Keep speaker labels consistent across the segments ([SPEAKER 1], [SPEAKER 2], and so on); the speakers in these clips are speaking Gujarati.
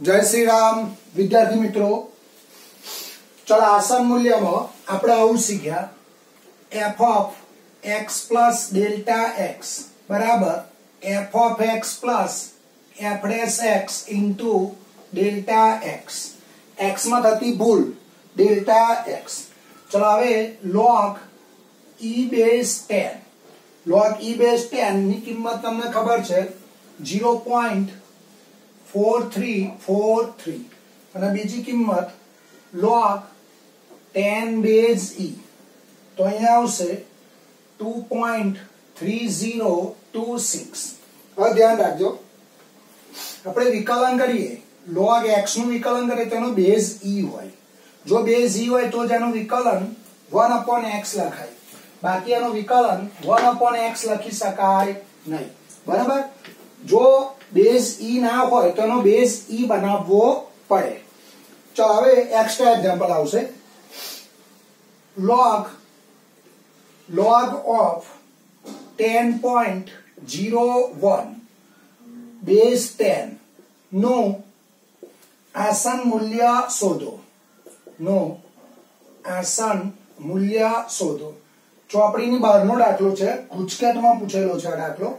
[SPEAKER 1] જય શ્રી રામ. વિદ્યાર્થી મિત્રો, ચલો આસન મૂલ્યમાં આપણે આવું શીખ્યા. F of X plus delta X બરાબર? F of X plus F dash X into delta X એક્સમાં થતી ભૂલ ડેલ્ટા એક્સ ચલો હવે log e base ten log e base ટેનની કિંમત તમને ખબર છે zero point four three four three અને બીજી કિંમત લોક ટેન બેઝ ઈ. તો અહીંયા આવશે two point three zero two six હવે ધ્યાન રાખજો. આપણે વિકલન કરીએ. લોગ એક્સનું વિકલન કરીએ તેનો બેઝ ઈ હોય. જો બેઝ ઈ હોય તો જ એનું વિકલન વન અપોન એક્સ લખાય. બાકી એનું વિકલન વન અપોન એક્સ લખી શકાય નહીં. બરાબર? જો બેઝ ઈ ના હોય તો એનો બેઝ ઈ બનાવવો પડે. ચલો, હવે એક્સ્ટ્રા એક્ઝામ્પલ આવશે. Log log of 10.01 base 10 નું આસન મૂલ્ય શોધો. નું આસન મૂલ્ય શોધો. ચોપડીની બહારનો દાખલો છે. ગુજકેટમાં પૂછેલો છે આ દાખલો.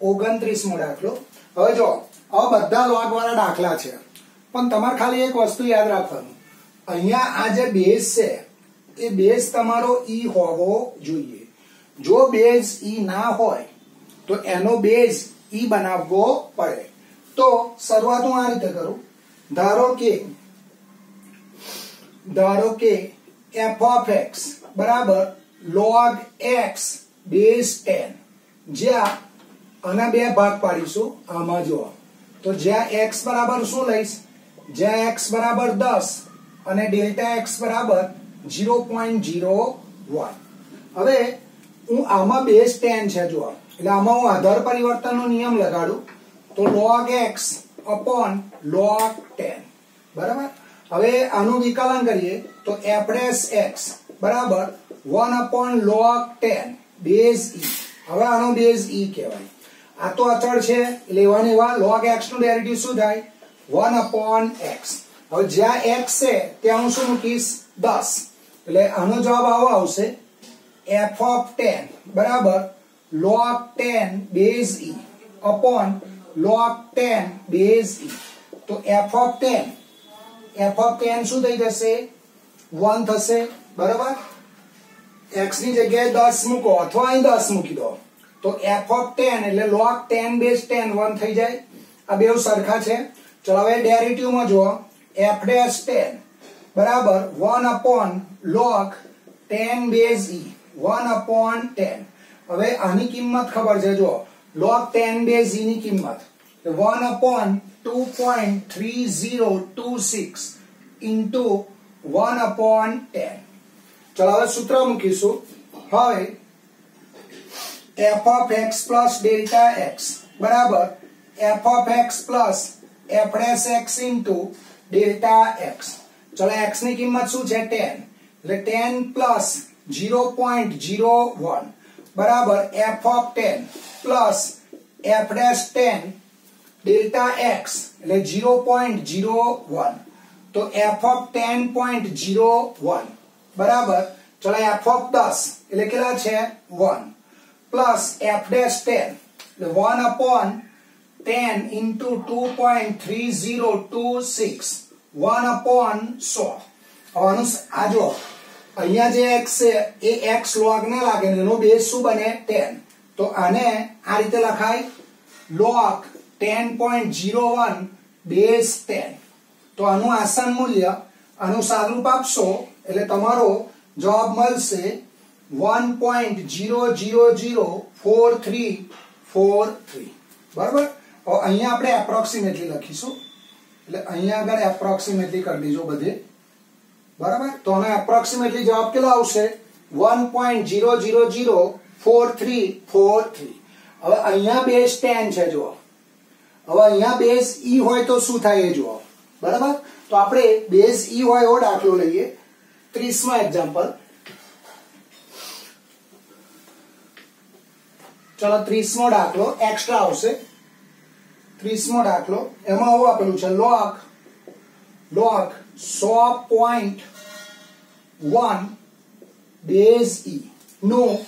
[SPEAKER 1] ઓગણત્રીસમો દાખલો. હવે જો હવે બધા લોગ વાળા દાખલા છે. પણ તમારે ખાલી એક વસ્તુ યાદ રાખવાનું. અહીંયા આ જે બેઝ છે, એ બેઝ તમારો ઈ હોવો જોઈએ. જો બેઝ ઈ ના હોય, તો એનો બેઝ ઈ બનાવવો પડે. તો શરૂઆત હું આ રીતે કરું. ધારો કે ધારો કે એફ ઓફ એક્સ બરાબર લોગ એક્સ બેઝ ટેન જ્યાં આના બે ભાગ પાડીશું, આમાં જુઓ. તો જ્યાં એક્સ બરાબર શું લઈશ? જ્યાં એક્સ બરાબર દસ અને ડેલ્ટા એક્સ બરાબર ઝીરો પોઈન્ટ ઝીરો વન હવે હું આમાં બેઝ ટેન છે, જુઓ. એટલે આમાં હું આધાર પરિવર્તનનો નિયમ લગાડું. તો log x upon log ten બરાબર? હવે આનું વિકલન કરીએ. તો એફ એક્સ બરાબર one upon log ten base e હવે આનો બેઝ ઈ કહેવાય. આ તો અચળ છે. લેવાની વાર લોગ એક્સનું ડેરિવેટિવ શું થાય? વન અપોન એક્સ હવે જ્યાં એક્સ છે, ત્યાં હું શું મૂકીશ? દસ. એટલે આનો જવાબ આવો આવશે. એફ ઓફ ટેન બરાબર? Log ten base e upon log ten base e તો f of ten f of ten શું થઈ જશે? વન થશે. બરાબર? એક્સની જગ્યાએ દસ મૂકો. અથવા અહીં દસ મૂકી દો. તો એફ ઓફ ટેન એટલે log ten base ten one થઈ જાય. આ બેવ સરખા છે. ચલો હવે ડેરિવેટિવમાં જુઓ. એફ ડેશ ટેન બરાબર? One upon log ten base e one upon ten હવે આની કિંમત ખબર છે જો લોગ ટેન બેઝ ઈ ની કિંમત. One upon two point three zero two six into one upon ten ચલો હવે સૂત્ર મૂકીશું. હવે f of x plus delta x બરાબર f of x plus f dash x into delta x ચલો એક્સની કિંમત શું છે ટેન એટલે ten plus zero point zero one બરાબર f of ten plus f dash ten delta x એટલે ઝીરો પોઈન્ટ ઝીરો વન તો f of ten point zero one બરાબર ચલો એફ ઓફ દસ એટલે કેટલા છે one plus f dash ten એટલે one upon ten into two point three zero two six one upon સો. આનું આ જો અહીંયા જે એક્સ છે, એ એક્સ log ને લાગે એનો બેઝ શું બને? ટેન તો આને આ રીતે લખાય. Log ten point zero one base ten તો આનું આસન મૂલ્ય આનું સાદુરૂપ આપશો, એટલે તમારો જવાબ મળશે one point zero zero zero four three four three બરાબર? હવે અહીંયા આપણે એપ્રોક્સિમેટલી લખીશું. એટલે અહીંયા આગળ એપ્રોક્સિમેટલી કરી દેજો બધે. બરાબર? તો આનો એપ્રોક્સિમેટલી જવાબ કેટલો આવશે? One point zero zero zero four three four three હવે અહીંયા બેઝ ટેન છે જુઓ. હવે અહીંયા બેઝ ઈ હોય તો શું થાય એ જુઓ. બરાબર? તો આપણે બેઝ ઈ હોય એવો દાખલો લઈએ. ત્રીસમો એક્ઝામ્પલ ચલો ત્રીસમો દાખલો એક્સ્ટ્રા આવશે. ત્રીસમો દાખલો, એમાં આવું આપેલું છે લોક લોક સો પોઈન્ટ વન બેઝ ઈ નું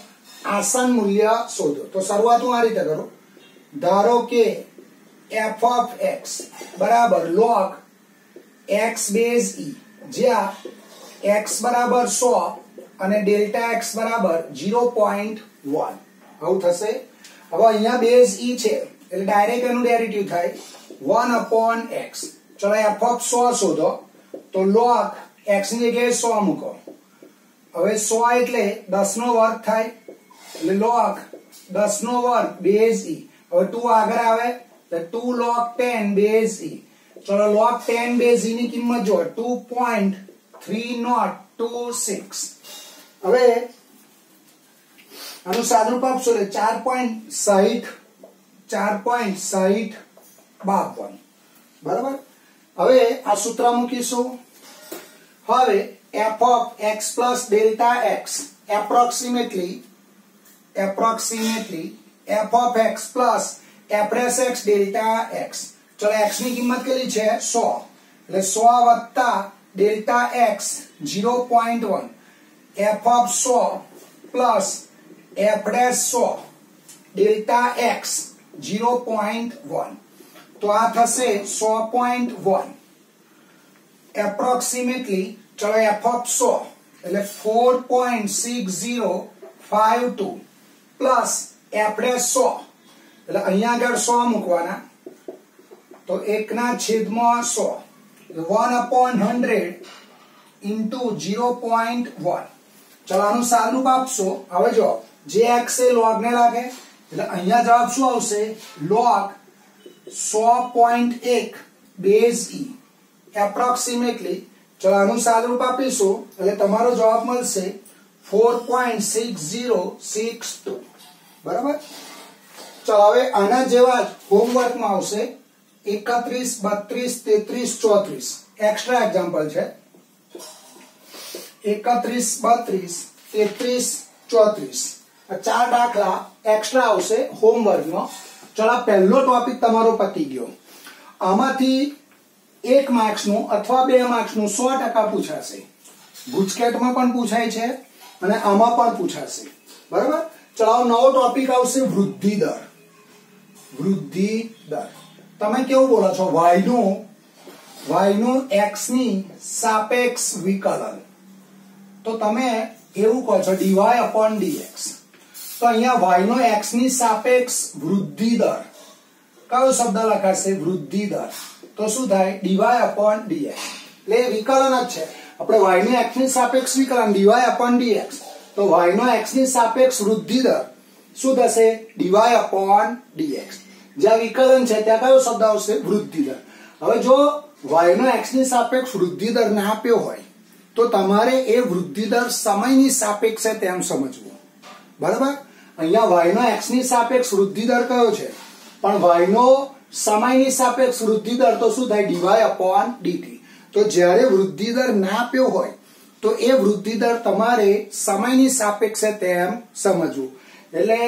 [SPEAKER 1] આસન મૂલ્ય શોધો. તો શરૂઆત હું આ રીતે કરું. ધારો કે એફ ઓફ એક્સ બરાબર લોક એક્સ બેઝ ઈ જ્યાં એક્સ બરાબર સો અને ડેલ્ટા એક્સ બરાબર ઝીરો પોઈન્ટ વન આવું થશે? હવે અહીંયા બેઝ ઈ છે. એટલે ડાયરેક્ટ એનું ડેરિટિવ થાય વન અપોન એક્સ ચલો એફ ઓફ સો શોધો. તો લોક એક્સની જગ્યાએ સો મૂકો. હવે સો એટલે દસ નો વર્ગ થાય. એટલે લોક દસ નો વર્ગ બેઝ ઈ હવે ટુ આગળ આવે, તો two log ten base e ચલો લોક ટેન બેઝ ઈ ની કિંમત જો two point three nought two six હવે આનું સાદુરૂપ આપશો એટલે ચાર પોઈન્ટ સાહીઠ ચાર પોઈન્ટ સાહીઠ બાવન બરાબર હવે આ સૂત્ર મૂકીશું હવે f of x plus delta x approximately approximately f of x plus f dash x delta x ચલો x ની કિંમત કેટલી છે 100 એટલે 100 વત્તા delta x 0.1 f of 100 plus f dash 100 delta x 0.1 તો આ થશે 100.1 એપ્રોક્સિમેટલી ચલો એફ ઓફ સો એટલે four point six zero five two plus f સો એટલે અહીંયા આગળ સો મૂકવાના. તો એકના છેદમાં સો. One upon hundred into zero point one ચલો આનું સારું આપશો. હવે જો જે એક્સ એ લોગ ને લાગે, એટલે અહીંયા જવાબ શું આવશે? લોગ સો પોઈન્ટ એક બેઝ ઈ એપ્રોક્સિમેટલી ચલો આનું સાદરૂપ આપીશું, એટલે તમારો જવાબ મળશે four point six zero six two બરાબર? ચલો હવે આના જેવા જ હોમવર્કમાં આવશે એકત્રીસ, બત્રીસ, તેત્રીસ, ચોત્રીસ. એક્સ્ટ્રા એક્ઝામ્પલ છે. એકત્રીસ, બત્રીસ, તેત્રીસ, ચોત્રીસ. ચાર દાખલા એક્સ્ટ્રા આવશે હોમવર્કનો ચલો પહેલો ટોપિક તમારો પતી ગયો. આમાંથી એક માર્ક્સનું અથવા બે માર્ક્સનું સો ટકા પૂછાશે. ગુજકેટમાં પણ પૂછાય છે અને આમાં પણ પૂછાશે. બરાબર? ચલાવ નવો ટોપિક આવશે, વૃદ્ધિ દર. વૃદ્ધિ દર. તમે કેવું બોલો છો? વાયનું વાયનું એક્સની સાપેક્ષ વિકલન. તો તમે એવું કહો છો ડીવાય અપોન ડીએક્સ તો અહીંયા વાયનો એક્સની સાપેક્ષ વૃદ્ધિ દર. કયો શબ્દ લખાશે? વૃદ્ધિ દર. તો શું થાય? ડીવાય અપોન ડીએક્સ એટલે વિકલન જ છે. આપણે y ને x ની સાપેક્ષ વિકલન, dy અપોન dx. તો y નો x ની સાપેક્ષ વૃદ્ધિ દર શું થશે? dy upon dx. જ્યાં વિકલન છે, ત્યાં કયો શબ્દ આવશે? વૃદ્ધિ દર. હવે જો y નો x ની સાપેક્ષ વૃદ્ધિ દર ના આપ્યો હોય, તો તમારે એ વૃદ્ધિ દર સમયની સાપેક્ષે તેમ સમજવું. બરાબર? અહીંયા વાયનો એક્સની સાપેક્ષ વૃદ્ધિ દર કયો છે? પણ વાયનો સમયની સાપેક્ષ વૃદ્ધિ દર તો શું થાય? ડીવાય અપોન ડીટી તો જ્યારે વૃદ્ધિ દર ના આપ્યો હોય, તો એ વૃદ્ધિ દર તમારે સમયની સાપેક્ષે તેમ સમજવું. એટલે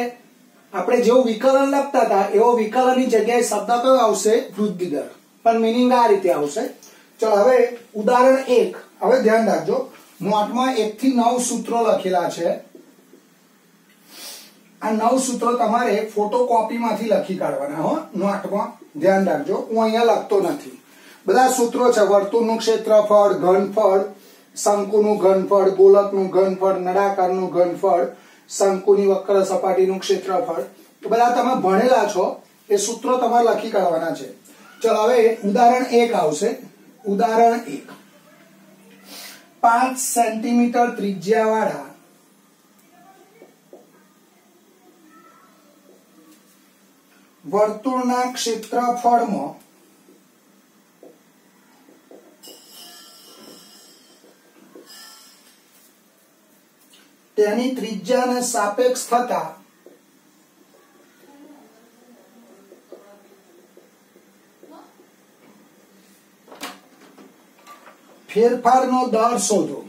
[SPEAKER 1] આપણે જેવું વિકલન લખતા હતા, એવો વિકલનની જગ્યાએ શબ્દ કયો આવશે? વૃદ્ધિ દર. પણ મિનિંગ આ રીતે આવશે. ચલો, હવે ઉદાહરણ એક. હવે ધ્યાન રાખજો. નોટમાં એક થી નવ સૂત્રો લખેલા છે. આ નવ સૂત્રો તમારે ફોટોકોપીમાંથી લખી કાઢવાના, હો. નોટમાં ધ્યાન રાખજો. હું અહીંયા લખતો નથી. બધા સૂત્રો છે. વર્તુળનું ક્ષેત્રફળ, ઘનફળ, શંકુનું ઘનફળ, ગોલકનું ઘનફળ, નળાકારનું ઘનફળ, શંકુની વક્ર સપાટીનું ક્ષેત્રફળ. બધા તમે ભણેલા છો. એ સૂત્રો તમારે લખી કાઢવાના છે. ચલો, હવે ઉદાહરણ એક આવશે. ઉદાહરણ એક. પાંચ સેન્ટીમીટર ત્રિજ્યા વર્તુળના ક્ષેત્રફળમાં તેની ત્રિજ્યાને સાપેક્ષ થતા ફેરફારનો દર શોધો.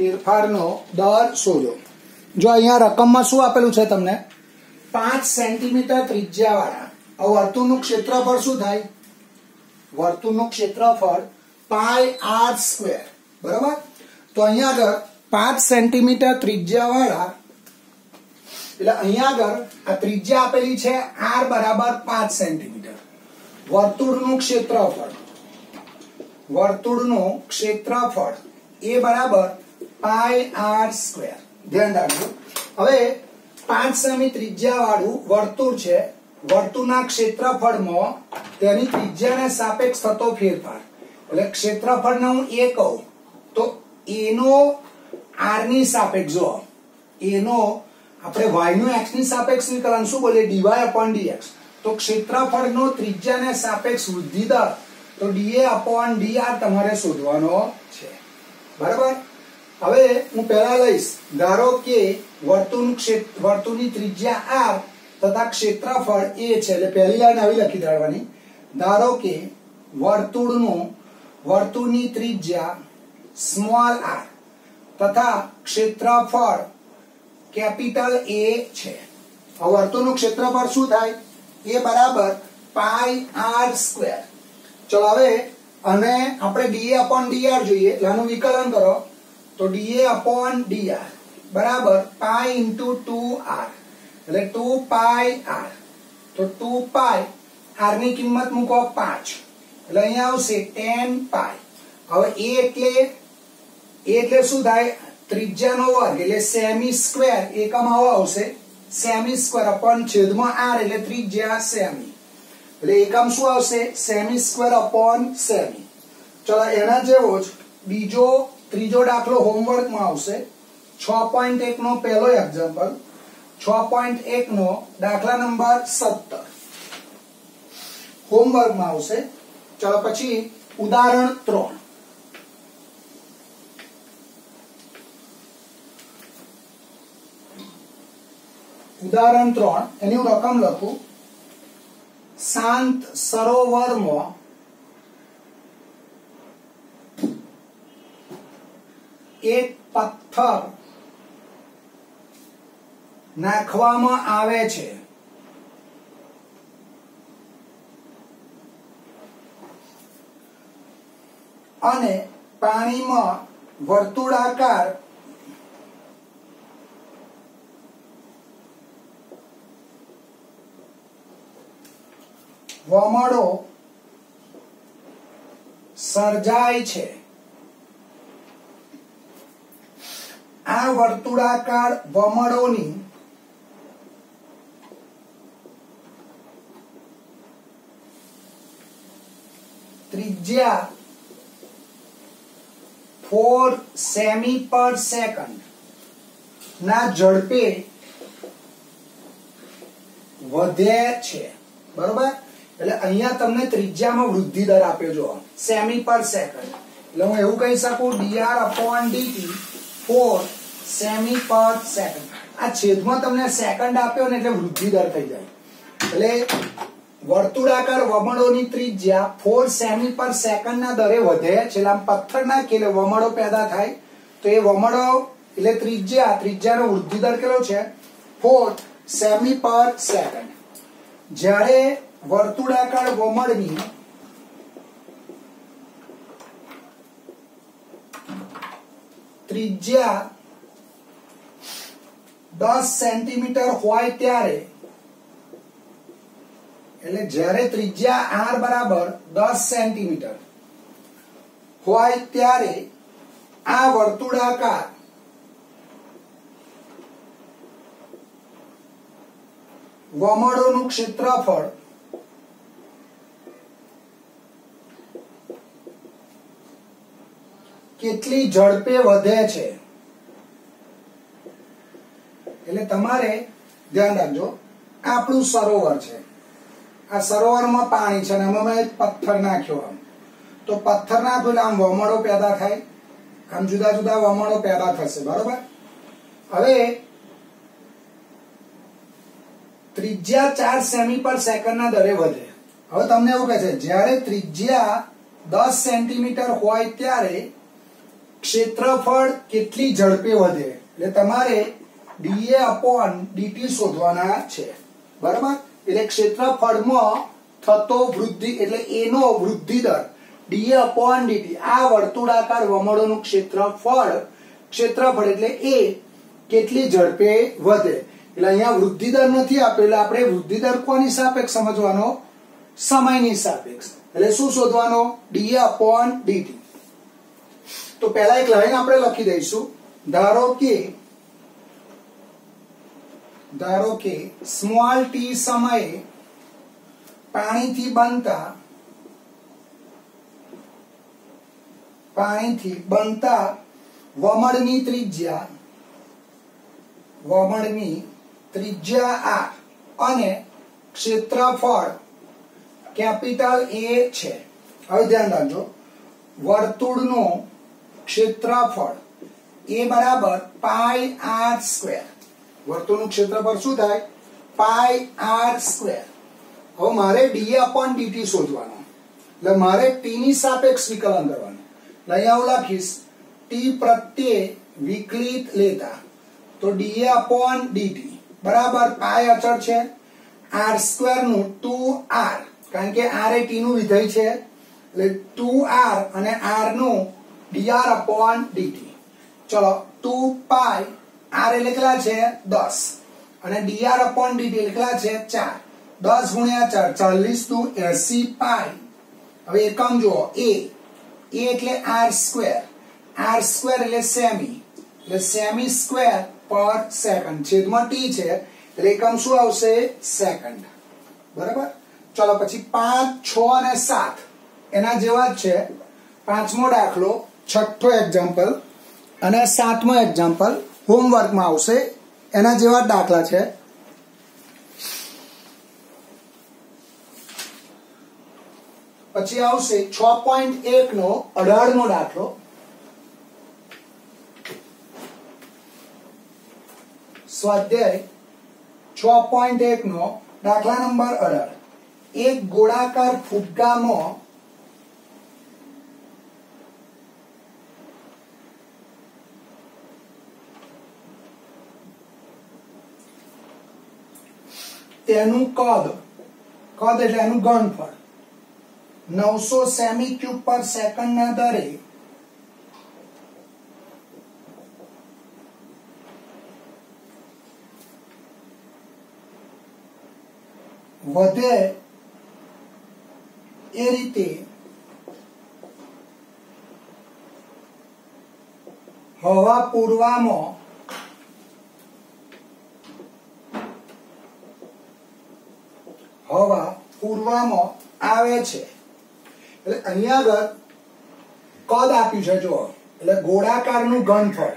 [SPEAKER 1] ફેરફારનો દર શોધો. જો અહીંયા રકમમાં શું આપેલું છે તમને? પાંચ સેન્ટીમીટર ત્રિજ્યા વાળા વર્તુળનું ક્ષેત્રફળ શું થાય? વર્તુળનું ક્ષેત્રફળ પાય આર સ્ક્વેર. બરાબર? તો અહીંયા આગળ પાંચ સેન્ટીમીટર ત્રિજ્યા વાળા એટલે અહીંયા આગળ આ ત્રિજ્યા આપેલી છે આર બરાબર પાંચ સેન્ટીમીટર. વર્તુળનું ક્ષેત્રફળ. વર્તુળનું ક્ષેત્રફળ એ બરાબર પાય આર સ્ક્વેર ધ્યાન રાખજો. હવે પાંચ સામી ત્રિજ્યા વાળું વર્તુળ છે. વર્તુળના ક્ષેત્રફળમાં તેની ત્રિજ્યાને સાપેક્ષ થતો ફેરફાર. એટલે ક્ષેત્રફળને હું એ કહું, તો એનો આરની સાપેક્ષ જો એનો આપણે વાયનું એક્સની સાપેક્ષ વિકલન શું બોલીએ? ડીવાય અપોન ડીએક્સ તો ક્ષેત્રફળનો ત્રિજ્યાને સાપેક્ષ વૃદ્ધિ દર. તો ડીએ અપોન ડીઆર તમારે શોધવાનો છે. બરાબર? હવે હું પહેલા લઈશ. ધારો કે વર્તુળ ક્ષેત્ર, વર્તુળની ત્રિજ્યા આર તથા ક્ષેત્રફળ એ છે. એટલે પહેલી લાઈન આવી લખી દેવાની. ધારો કે વર્તુળનું, વર્તુળની ત્રિજ્યા સ્મોલ આર તથા ક્ષેત્રફળ કેપિટલ એ છે. વર્તુળનું ક્ષેત્રફળ શું થાય? એ બરાબર પાઈ આર સ્ક્વેર ચલો હવે અને આપણે ડીએ અપોન ડીઆર જોઈએ. એટલે આનું વિકલન કરો. તો ડીએ અપોન ડીઆર બરાબર પાઈ ઇન્ટુ ટુ આર એટલે ટુ પાઈ આર તો ટુ પાઈ આરની કિંમત મૂકો પાંચ એટલે અહીંયા આવશે ટેન પાઈ હવે એ એટલે એ એટલે શું થાય ત્રિજ્યાનો વર્ગ એટલે સેમી સ્ક્વેર એકમ આવો આવશે સેમી સ્ક્વેર અપોન છેદમાં આર એટલે ત્રિજ્યા સેમી એટલે એકમ શું આવશે સેમી સ્ક્વેર અપોન સેમી ચલો એના જેવો જ બીજો ત્રીજો દાખલો હોમવર્કમાં આવશે. છ પોઈન્ટ એક નો પહેલો એક્ઝામ્પલ છ પોઈન્ટ એક નો દાખલા નંબર સત્તર. હોમવર્કમાં આવશે. ચલો પછી ઉદાહરણ ત્રણ. ઉદાહરણ ત્રણ. એની હું રકમ લખું. શાંત સરોવરમાં એક પથ્થર નાખવામાં આવે છે. અને પાણીમાં વર્તુળાકાર વમળો સર્જાય છે. આ વર્તુળાકાર વમળોની ત્રિજ્યા ફોર સેમી પર સેકન્ડ. ના, ઝડપે વધે છે. બરોબર? એટલે અહીંયા તમને ત્રિજ્યામાં વૃદ્ધિ દર આપ્યો જો સેમી પર સેકન્ડ. એટલે હું એવું કહી શકું DR upon DT four semi પર સેકન્ડ આ છેદમાં તમને સેકન્ડ આપ્યો ને એટલે વૃદ્ધિ દર થઈ જાય. એટલે વર્તુળાકાર વમળોની ત્રિજ્યા ફોર સેમી પર સેકન્ડ ના દરે વધે. છેલ્લા પથ્થરના એટલે વમળો પેદા થાય, તો એ વમળો એટલે ત્રિજ્યા ત્રિજ્યાનો વૃદ્ધિ દર કેટલો છે? ફોર સેમી પર સેકન્ડ જ્યારે વર્તુળાકાર વમળની ત્રિજ્યા દસ સેન્ટીમીટર હોય ત્યારે. એટલે જ્યારે ત્રિજ્યા આર બરાબર દસ સેન્ટીમીટર હોય ત્યારે આ વર્તુળાકાર વમળોનું ક્ષેત્રફળ કેટલી ઝડપે વધે છે? એટલે તમારે ધ્યાન રાખજો, આપણું સરોવર છે. આ સરોવરમાં પાણી છે અને એમાં મેં પથ્થર નાખ્યો આમ. તો પથ્થર નાખ્યો એટલે આમ વમળો પેદા થાય? આમ જુદા જુદા વમળો પેદા થશે, બરોબર? હવે ત્રિજ્યા ચાર સેમી પર સેકન્ડના દરે વધે. હવે તમને એવું કહે છે, જ્યારે ત્રિજ્યા દસ સેન્ટીમીટર હોય ત્યારે ક્ષેત્રફળ કેટલી ઝડપે વધે? એટલે તમારે ડીએ અપોન ડીટી શોધવાના છે. બરાબર? એટલે ક્ષેત્રફળમાં થતો વૃદ્ધિ, એટલે એનો વૃદ્ધિ દર. ડીએ અપોન ડીટી આ વર્તુળાકાર વમળોનું ક્ષેત્રફળ ક્ષેત્રફળ એટલે એ કેટલી ઝડપે વધે. એટલે અહીંયા વૃદ્ધિ દર નથી આપેલો આપણે વૃદ્ધિ દર કોની સાપેક્ષ સમજવાનો? સમયની સાપેક્ષ. એટલે શું શોધવાનો? ડીએ અપોન ડીટી તો પહેલા એક લાઈન આપણે લખી દઈશું. ધારો કે ધારો કે સ્મોલ ટી સમયે પાણીથી બનતા પાણીથી બનતા વમળની ત્રિજ્યા વમળની ત્રિજ્યા આ અને ક્ષેત્રફળ કેપિટલ એ છે. હવે ધ્યાન રાખજો. વર્તુળનું ક્ષેત્રફળ એ બરાબર પાઈ આર સ્ક્વેર વર્તુળનું ક્ષેત્રફળ શું થાય? પાઈ આર સ્ક્વેર હવે મારે ડી અપોન ડીટી શોધવાનું. એટલે મારે ટી ની સાપેક્ષ વિકલન કરવાનું. એટલે અહીંયા હું લખીશ ટી પ્રત્યે વિકલિત લેતા. તો ડીએ અપોન ડીટી બરાબર પાય અચળ છે. આર સ્ક્વેરનું ટુ આર કારણ કે આર એ ટી નું વિધેય છે. એટલે ટુ આર અને આરનું ડીઆર અપોન ડીટી ચલો ટુ પાય આર એટલે કેટલા છે દસ. અને ડીઆર અપોન ડીટી કેટલા છે ચાર. દસ ગુણ્યા ચાર, ચાલીસનું એસી પાય હવે એકમ જુઓ, એ. એ એટલે આર સ્ક્વેર. આર સ્ક્વેર એટલે સેમી. એટલે સેમી સ્ક્વેર પર સેકન્ડ. છેદમાં ટી છે, એટલે એકમ શું આવશે? સેકન્ડ. બરાબર? ચલો પછી પાંચ, છ અને સાત. એના જેવા જ છે. પાંચમો દાખલો, છઠ્ઠો એક્ઝામ્પલ અને સાતમો એક્ઝામ્પલ હોમવર્કમાં આવશે. એના જેવા દાખલા છે. પછી આવશે છ પોઈન્ટ એક નો અઢાર નો દાખલો. સ્વાધ્યાય છ પોઈન્ટ એક નો દાખલા નંબર અઢાર. એક ગોળાકાર ફુગ્ગામાં તેનું કદ કદ એટલે એનું ઘનફળ નવસો સેમી ક્યુબ પર સેકન્ડ ના દરે વધે એ રીતે હવા પૂરવામાં હવા પૂરવામાં આવે છે. એટલે અહીંયા આગળ કદ આપ્યું છે જો એટલે ગોળાકારનું ઘનફળ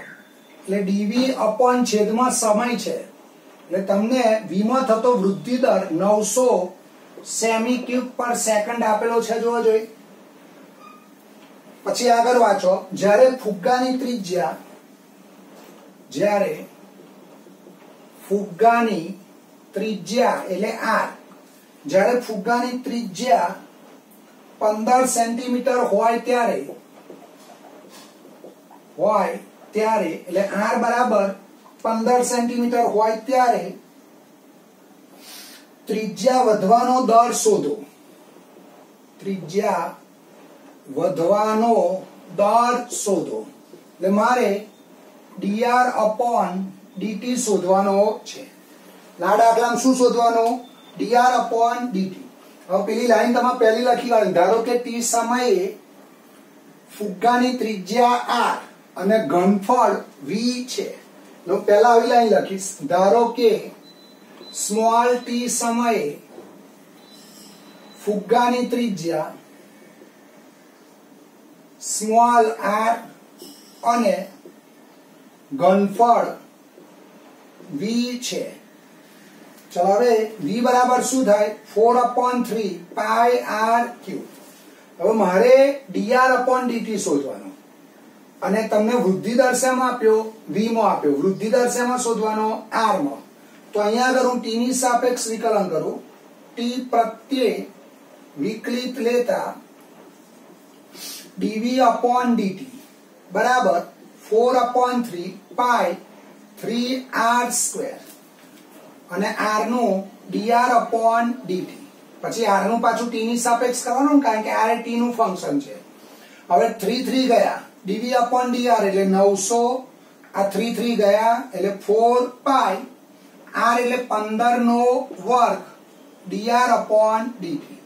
[SPEAKER 1] એટલે ડીવી અપોન છેદમાં સમય છે. એટલે તમને વીમાં થતો વૃદ્ધિ દર નવસો સેમી ક્યુબ પર સેકન્ડ આપેલો છે જોવો જોઈએ પછી આગળ વાંચો. જ્યારે ફુગ્ગાની ત્રિજ્યા, જ્યારે ફુગ્ગાની ત્રિજ્યા એટલે આર. જ્યારે ફુગ્ગાની ત્રિજ્યા પંદર સેન્ટીમીટર હોય ત્યારે હોય ત્યારે, એટલે આર બરાબર પંદર સેન્ટીમીટર હોય ત્યારે ત્રિજ્યા વધવાનો દર શોધો. ત્રિજ્યા વધવાનો દર શોધો. એટલે મારે ડીઆર અપોન ડીટી શોધવાનો છે. આ દાખલામાં શું શોધવાનું? ડીઆર અપોન ડીટી હવે પેલી લાઈન તમે પહેલી લખી કાઢી ધારો કે ટી સમયે ફુગ્ગાની ત્રિજ્યા આર અને ઘનફળ વી છે. હું પહેલા આવી લાઈન લખીશ. ધારો કે સ્મોલ ટી સમયે ફુગ્ગાની ત્રિજ્યા સ્મોલ આર અને ઘનફળ વી છે. ચલો હવે વી બરાબર શું થાય? Four upon three pi r cube હવે મારે ડીઆર અપોન ડીટી શોધવાનો. અને તમને વૃદ્ધિ દર આપ્યો? વી આપ્યો. વૃદ્ધિ દર શેમાં શોધવાનો? આરમાં. તો અહીંયા આગળ હું ટી ની સાપેક્ષ વિકલન કરું. ટી પ્રત્યે વિકલિત લેતા ડીવી અપોન ડીટી બરાબર four upon three pi three r square અને આરનું ડીઆર અપોન ડીટી પછી આરનું પાછું ટી ની સાપેક્ષ કરવાનું કારણ કે આર એ ટી નું ફંક્શન છે. હવે થ્રી થ્રી ગયા. ડીવી અપોન ડીઆર એટલે નવસો, આ થ્રી થ્રી ગયા એટલે ફોર પાય આર એટલે પંદર નો વર્ગ ડીઆર અપોન ડીટી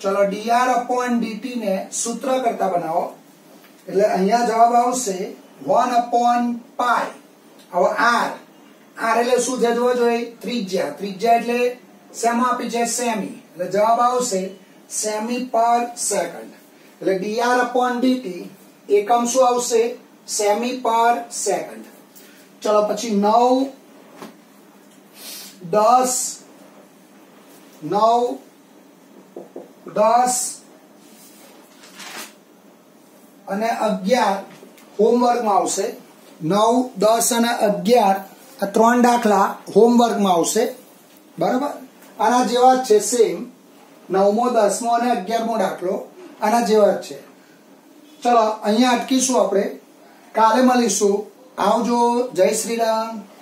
[SPEAKER 1] ચલો ડીઆર અપોન ડીટી ને સૂત્ર કરતા બનાવો. એટલે અહીંયા જવાબ આવશે વન અપોન પાય હવે આર આર એટલે શું જજવો જોઈએ? ત્રિજ્યા. ત્રિજ્યા એટલે શેમાં આપી છે? સેમી. એટલે જવાબ આવશે સેમી પર સેકન્ડ. એટલે ડીઆર અપોન ડીટી એકમ શું આવશે? સેમી પર સેકન્ડ. ચલો પછી નવ, દસ નવ, દસ અને અગિયાર હોમવર્કમાં આવશે. નવ, દસ અને અગિયાર આ ત્રણ દાખલા હોમવર્કમાં આવશે. બરાબર? આના જેવા જ છે સેમ નવમો, દસમો અને અગિયારમો દાખલો આના જેવા જ છે. ચલો, અહીંયા અટકીશું આપણે. કાલે મળીશું. આવજો. જય શ્રી રામ.